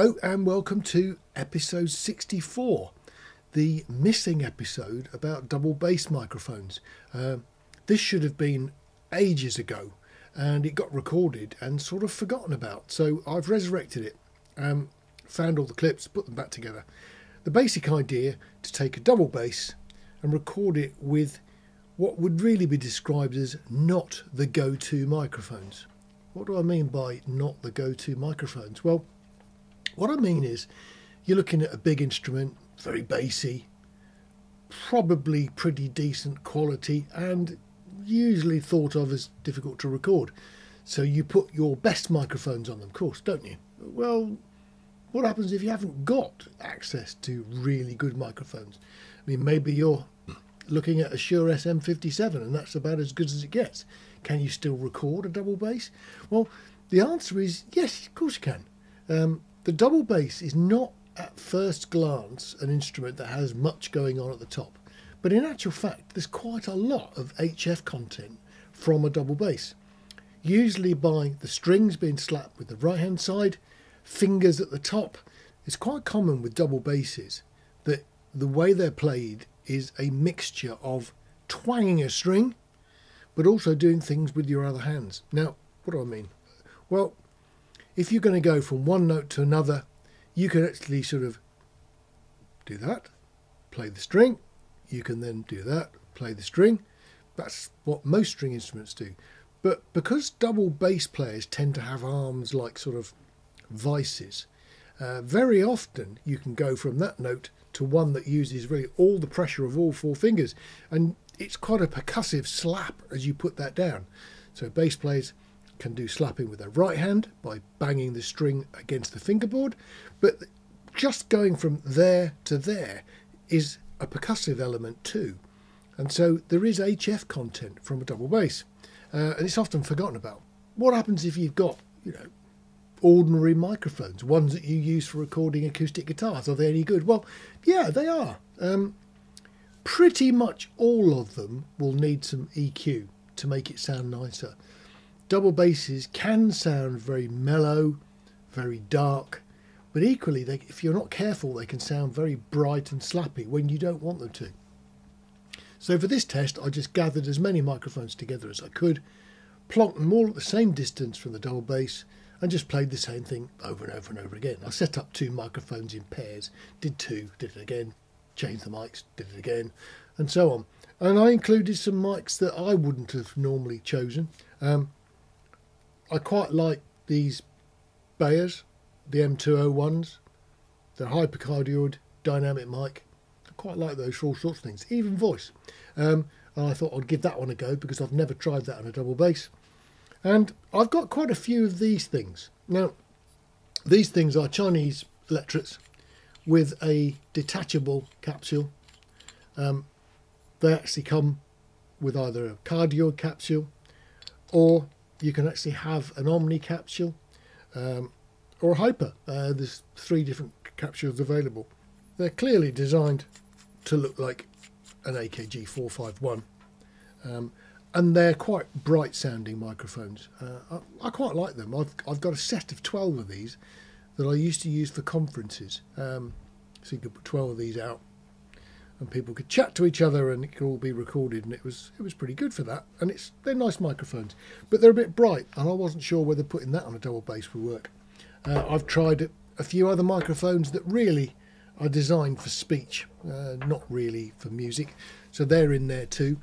Hello and welcome to episode 64, the missing episode about double bass microphones. Uh, this should have been ages ago and it got recorded and sort of forgotten about, so I've resurrected it, um, found all the clips, put them back together. The basic idea to take a double bass and record it with what would really be described as not the go to microphones. What do I mean by not the go to microphones? Well, what I mean is you're looking at a big instrument, very bassy, probably pretty decent quality, and usually thought of as difficult to record. So you put your best microphones on them, of course, don't you? Well, what happens if you haven't got access to really good microphones? I mean, maybe you're looking at a Shure SM57 and that's about as good as it gets. Can you still record a double bass? Well, the answer is yes, of course you can. Um, the double bass is not at first glance an instrument that has much going on at the top, but in actual fact, there's quite a lot of HF content from a double bass. Usually by the strings being slapped with the right hand side, fingers at the top. It's quite common with double basses that the way they're played is a mixture of twanging a string but also doing things with your other hands. Now, what do I mean? Well, if you're going to go from one note to another, you can actually sort of do that, play the string, you can then do that, play the string. That's what most string instruments do. But because double bass players tend to have arms like sort of vices, uh, very often you can go from that note to one that uses really all the pressure of all four fingers. And it's quite a percussive slap as you put that down. So bass players can do slapping with their right hand by banging the string against the fingerboard, but just going from there to there is a percussive element too. And so there is HF content from a double bass, uh, and it's often forgotten about. What happens if you've got, you know, ordinary microphones, ones that you use for recording acoustic guitars? Are they any good? Well, yeah, they are. Um, pretty much all of them will need some EQ to make it sound nicer. Double basses can sound very mellow, very dark, but equally, they, if you're not careful, they can sound very bright and slappy when you don't want them to. So for this test, I just gathered as many microphones together as I could, plonked them all at the same distance from the double bass, and just played the same thing over and over and over again. I set up two microphones in pairs, did two, did it again, changed the mics, did it again, and so on. And I included some mics that I wouldn't have normally chosen. Um, I quite like these Beyers, the M201s, the hypercardioid dynamic mic. I quite like those for all sorts of things, even voice. Um, and I thought I'd give that one a go because I've never tried that on a double bass. And I've got quite a few of these things. Now, these things are Chinese electrets with a detachable capsule. Um, they actually come with either a cardioid capsule or you can actually have an omni capsule um, or a hyper. Uh, there's three different capsules available. They're clearly designed to look like an AKG 451 um, and they're quite bright sounding microphones. Uh, I, I, quite like them. I've, I've got a set of 12 of these that I used to use for conferences. Um, so you could put 12 of these out and people could chat to each other and it could all be recorded and it was it was pretty good for that and it's they're nice microphones but they're a bit bright and I wasn't sure whether putting that on a double bass would work uh, I've tried a few other microphones that really are designed for speech uh, not really for music so they're in there too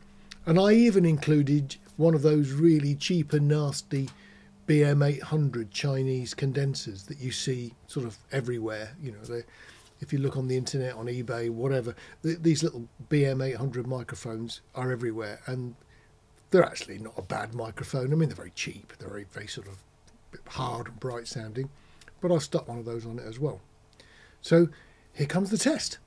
and I even included one of those really cheap and nasty BM800 Chinese condensers that you see sort of everywhere. You know, they, if you look on the internet, on eBay, whatever, th- these little BM800 microphones are everywhere, and they're actually not a bad microphone. I mean, they're very cheap. They're very, very sort of hard and bright sounding, but I've stuck one of those on it as well. So here comes the test.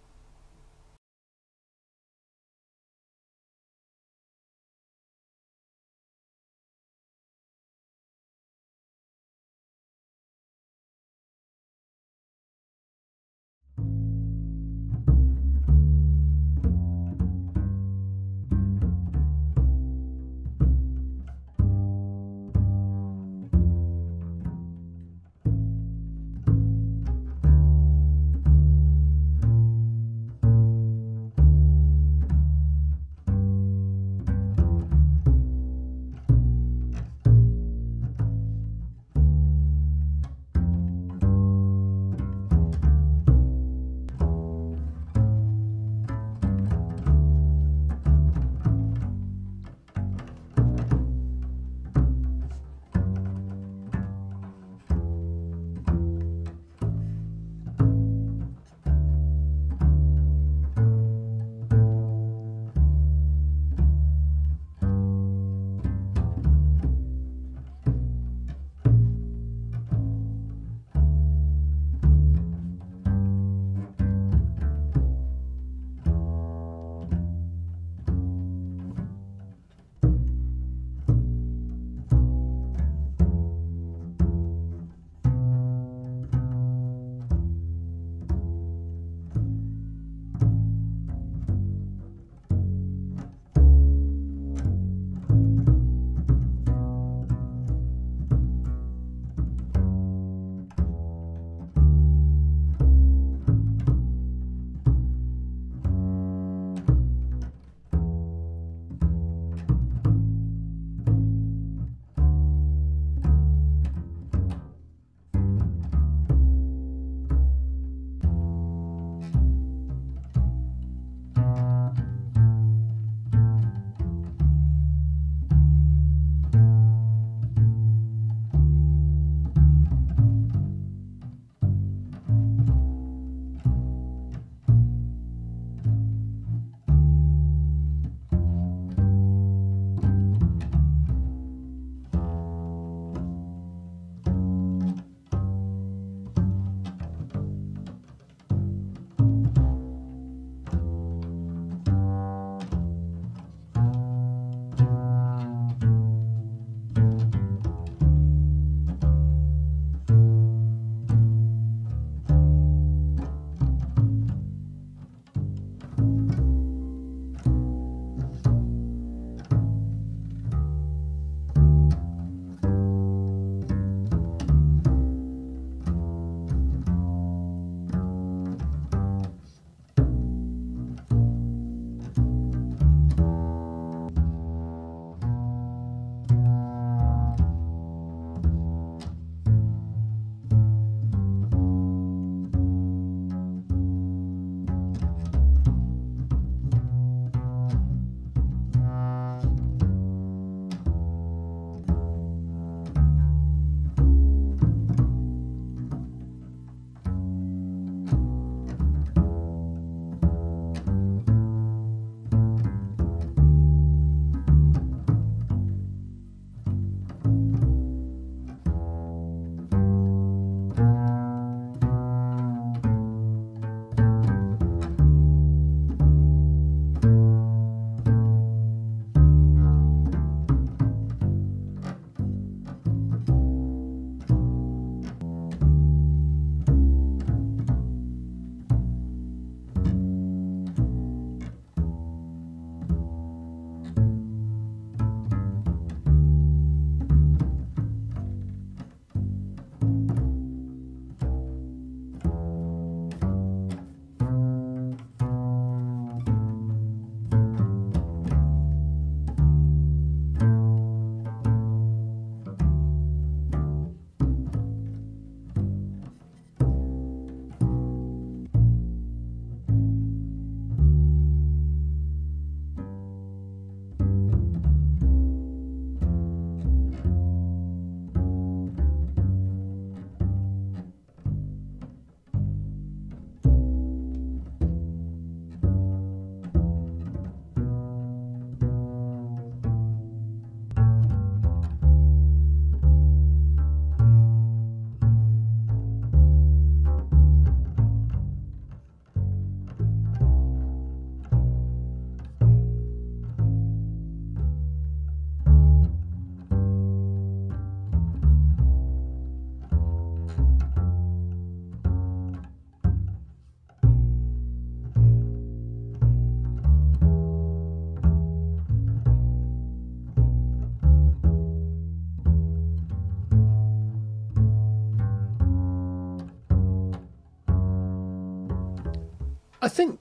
I think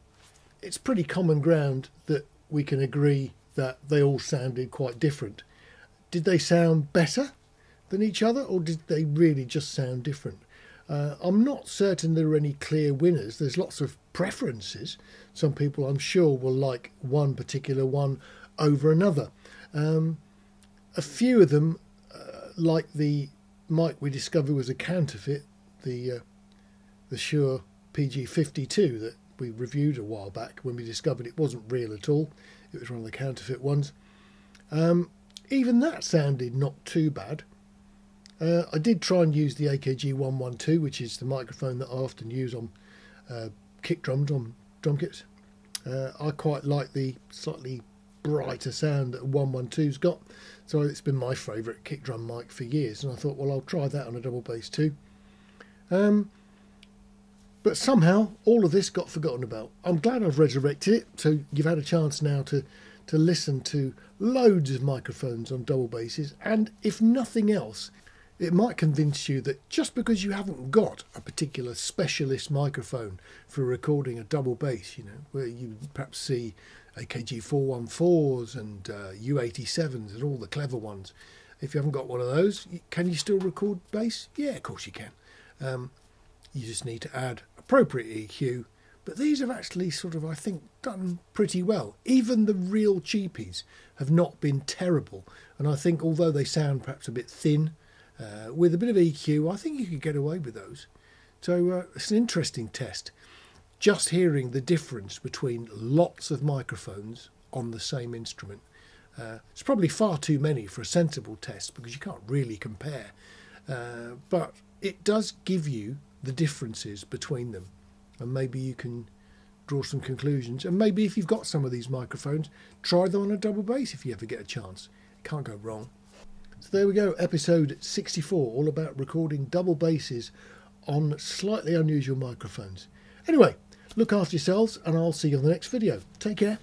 it's pretty common ground that we can agree that they all sounded quite different. Did they sound better than each other, or did they really just sound different? Uh, I'm not certain there are any clear winners. There's lots of preferences. Some people, I'm sure, will like one particular one over another. Um, a few of them, uh, like the mic we discovered was a counterfeit, the uh, the Shure PG52 that we reviewed a while back when we discovered it wasn't real at all. It was one of the counterfeit ones. Um, even that sounded not too bad. Uh, I did try and use the AKG 112, which is the microphone that I often use on uh, kick drums on drum kits. Uh, I quite like the slightly brighter sound that 112's got, so it's been my favourite kick drum mic for years. And I thought, well, I'll try that on a double bass too. Um, but somehow all of this got forgotten about. I'm glad I've resurrected it, so you've had a chance now to to listen to loads of microphones on double basses, and if nothing else, it might convince you that just because you haven't got a particular specialist microphone for recording a double bass, you know, where you perhaps see AKG 414s and uh, U87s and all the clever ones, if you haven't got one of those, can you still record bass? Yeah, of course you can. Um, you just need to add appropriate EQ. But these have actually sort of, I think, done pretty well. Even the real cheapies have not been terrible. And I think, although they sound perhaps a bit thin, uh, with a bit of EQ, I think you could get away with those. So uh, it's an interesting test. Just hearing the difference between lots of microphones on the same instrument. Uh, it's probably far too many for a sensible test because you can't really compare. Uh, but it does give you the differences between them, and maybe you can draw some conclusions. And maybe if you've got some of these microphones, try them on a double bass if you ever get a chance. It Can't go wrong. So there we go, episode 64, all about recording double basses on slightly unusual microphones. Anyway, look after yourselves, and I'll see you on the next video. Take care.